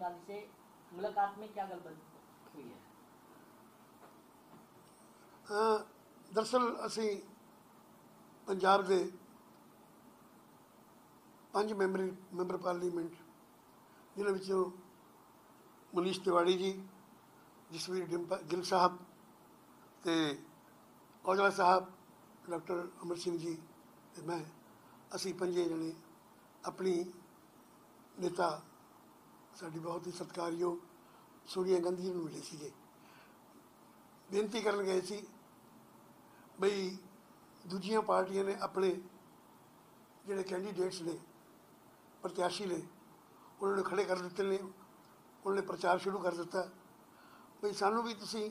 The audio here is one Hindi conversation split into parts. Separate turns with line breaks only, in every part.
गांधी से मुलाकात में क्या गलबात हुई है
ਅ, ਦਰਅਸਲ ਅਸੀਂ ਪੰਜਾਬ ਦੇ ਪੰਜ ਮੈਂਬਰੀ ਮੈਂਬਰ ਪਾਰਲੀਮੈਂਟ ਜਿਨ੍ਹਾਂ ਵਿੱਚੋਂ ਮਨੀਸ਼ ਤਿਵਾੜੀ ਜੀ ਜਸਵੀਰ ਡਿੰਪਾ ਗਿੱਲ ਸਾਹਿਬ ਤੇ ਔਜਲਾ ਸਾਹਿਬ ਡਾਕਟਰ ਅਮਰ ਸਿੰਘ ਜੀ ਤੇ ਮੈਂ ਅਸੀਂ ਪੰਜੇ ਜਣੇ ਆਪਣੀ ਨੇਤਾ ਸਾਡੀ ਬਹੁਤ ਹੀ ਸਤਿਕਾਰਯੋਗ ਸੋਨੀਆ ਗਾਂਧੀ ਜੀ ਨੂੰ ਮਿਲੇ ਸੀਗੇ। ਬੇਨਤੀ ਕਰਨ ਗਏ ਸੀ ਬਈ ਦੂਜੀਆਂ ਪਾਰਟੀਆਂ ਨੇ ਆਪਣੇ ਜਿਹੜੇ ਕੈਂਡੀਡੇਟਸ ਨੇ, ਪ੍ਰਤਿਆਸ਼ੀ ਨੇ, ਉਹਨਾਂ ਨੂੰ ਖੜੇ ਕਰ ਦਿੱਤੇ ਨੇ, ਉਹਨਾਂ ਨੇ ਪ੍ਰਚਾਰ ਸ਼ੁਰੂ ਕਰ ਦਿੱਤਾ। ਬਈ ਸਾਨੂੰ ਵੀ ਤੁਸੀਂ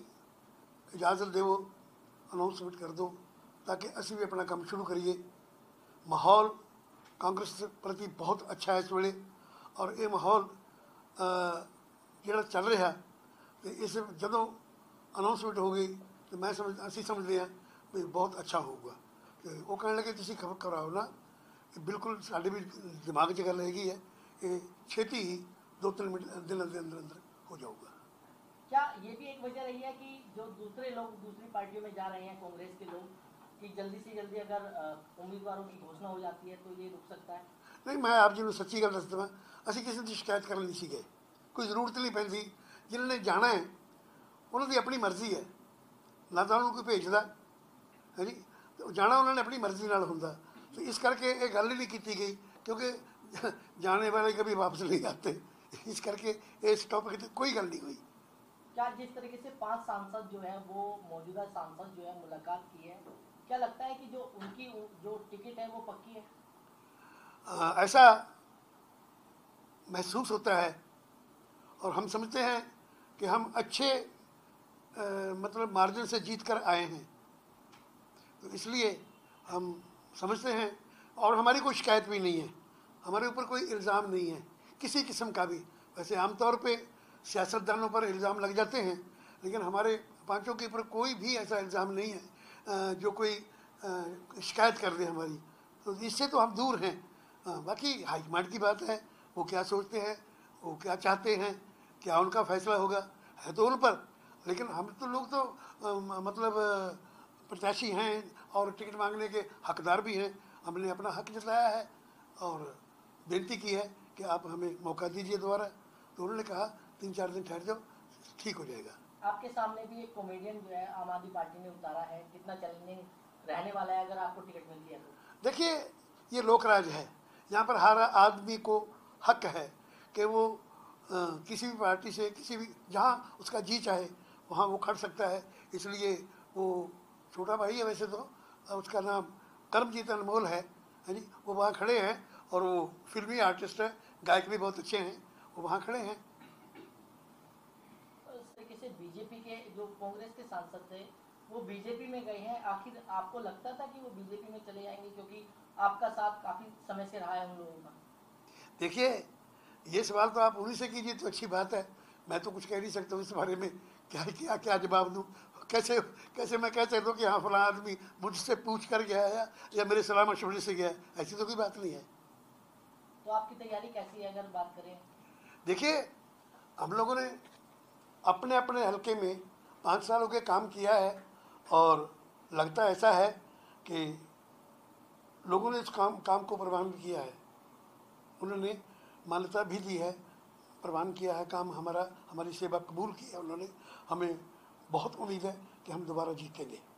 ਇਜਾਜ਼ਤ ਦਿਓ ਅਨਾਉਂਸਮੈਂਟ ਕਰ ਦਿਓ ਤਾਂ ਕਿ ਅਸੀਂ ਵੀ ਆਪਣਾ ਕੰਮ ਸ਼ੁਰੂ ਕਰੀਏ। ਮਾਹੌਲ ਕਾਂਗਰਸ ਪ੍ਰਤੀ ਬਹੁਤ ਅੱਛਾ ਹੈ ਇਸ ਵੇਲੇ ਔਰ ਇਹ ਮਾਹੌਲ ਜਿਹੜਾ ਚੱਲ ਰਿਹਾ ਤੇ ਇਸ ਜਦੋਂ ਅਨਾਉਂਸਮੈਂਟ ਹੋ ਗਈ ਤੇ ਮੈਂ ਸਮਝ ਅਸੀਂ ਸਮਝਦੇ ਹਾਂ ਵੀ ਬਹੁਤ ਅੱਛਾ ਹੋਊਗਾ ਤੇ ਉਹ ਕਹਿਣ ਲੱਗੇ ਤੁਸੀਂ ਖਬਰ ਕਰਾਓ ਨਾ ਇਹ ਬਿਲਕੁਲ ਸਾਡੇ ਵੀ ਦਿਮਾਗ 'ਚ ਗੱਲ ਹੈਗੀ ਹੈ ਇਹ ਛੇਤੀ ਹੀ ਦੋ ਤਿੰਨ ਮਿੰਟ ਦਿਨਾਂ ਦੇ ਅੰਦਰ ਅੰਦਰ ਹੋ ਜਾਊਗਾ
क्या ये भी एक वजह रही है कि जो दूसरे लोग दूसरी पार्टियों में जा रहे हैं कांग्रेस के लोग कि जल्दी से जल्दी अगर अ, उम्मीदवारों की घोषणा हो जाती है तो ये रुक सकता है
ਨਹੀਂ ਮੈਂ ਆਪ ਜੀ ਨੂੰ ਸੱਚੀ ਗੱਲ ਦੱਸ ਦਵਾਂ ਅਸੀਂ ਕਿਸੇ ਦੀ ਸ਼ਿਕਾਇਤ ਕਰਨ ਨਹੀਂ ਸੀਗੇ ਕੋਈ ਜ਼ਰੂਰਤ ਨਹੀਂ ਪੈਂਦੀ ਜਿਨ੍ਹਾਂ ਨੇ ਜਾਣਾ ਹੈ ਉਹਨਾਂ ਦੀ ਆਪਣੀ ਮਰਜ਼ੀ ਹੈ ਨਾ ਤਾਂ ਉਹਨੂੰ ਕੋਈ ਭੇਜਦਾ ਹੈ ਜੀ ਜਾਣਾ ਉਹਨਾਂ ਨੇ ਆਪਣੀ ਮਰਜ਼ੀ ਨਾਲ ਹੁੰਦਾ ਤੇ ਇਸ ਕਰਕੇ ਇਹ ਗੱਲ ਹੀ ਨਹੀਂ ਕੀਤੀ ਗਈ क्योंकि जाने वाले कभी वापस नहीं आते इस करके इस टॉपिक की कोई गल नहीं हुई
क्या जिस तरीके से पाँच सांसद जो है वो मौजूदा सांसद जो है मुलाकात की है क्या लगता है कि जो उनकी जो टिकट है वो पक्की है
आ, ऐसा महसूस होता है। और हम समझते हैं कि हम अच्छे आ, मतलब मार्जिन से जीत कर आए हैं। तो इसलिए हम समझते हैं और हमारी कोई शिकायत भी नहीं है। हमारे ऊपर कोई इल्ज़ाम नहीं है किसी किस्म का भी। वैसे आमतौर पे सियासतदानों पर इल्ज़ाम लग जाते हैं लेकिन हमारे पाँचों के ऊपर कोई भी ऐसा इल्ज़ाम नहीं है जो कोई शिकायत कर दे हमारी। तो इससे तो हम दूर हैं। अ, बाकी हाईकमांड की बात है वो क्या सोचते हैं वो क्या चाहते हैं क्या उनका फैसला होगा है तो उन पर। लेकिन हम तो लोग तो मतलब प्रत्याशी हैं और टिकट मांगने के हकदार भी हैं। हमने अपना हक जताया है और बेनती की है कि आप हमें मौका दीजिए दोबारा। तो उन्होंने कहा तीन चार दिन ठहर जाओ ठीक हो जाएगा।
आपके सामने भी एक कॉमेडियन जो है आम आदमी पार्टी ने उतारा है कितना चैलेंजिंग रहने वाला है अगर आपको टिकट मिलती है तो।
देखिए ये लोकराज है। यहाँ पर हर आदमी को हक है कि वो अ, किसी भी पार्टी से किसी भी जहाँ उसका जी चाहे वहाँ वो खड़ सकता है। इसलिए वो छोटा भाई है वैसे तो उसका नाम कर्मजीत अनमोल है जी वो वहाँ खड़े हैं और वो फिल्मी आर्टिस्ट है गायक भी बहुत अच्छे हैं वो वहाँ खड़े हैं।
बीजेपी के जो कांग्रेस के सांसद थे वो बीजेपी में गए हैं। आखिर आपको लगता था कि वो बीजेपी में चले जाएँगे क्योंकि आपका साथ काफ़ी समय से रहा है उन लोगों का?
देखिए ये सवाल तो आप उन्हीं से कीजिए तो अच्छी बात है। मैं तो कुछ कह नहीं सकता इस बारे में। क्या क्या क्या जवाब दूँ? कैसे कैसे मैं कह सकता हूँ कि हाँ फला आदमी मुझसे पूछ कर गया है या मेरे सलाह मशवरे से गया है? ऐसी तो कोई बात नहीं है।
तो आपकी तैयारी कैसी है अगर बात करें?
देखिए हम लोगों ने अपने अपने हलके में पाँच सालों के काम किया है। और लगता ऐसा है कि लोगों ने इस काम काम को प्रवान भी किया है। उन्होंने मान्यता भी दी है प्रवान किया है काम हमारा, हमारी सेवा कबूल की है। उन्होंने हमें बहुत उम्मीद है कि हम दोबारा जीतेंगे।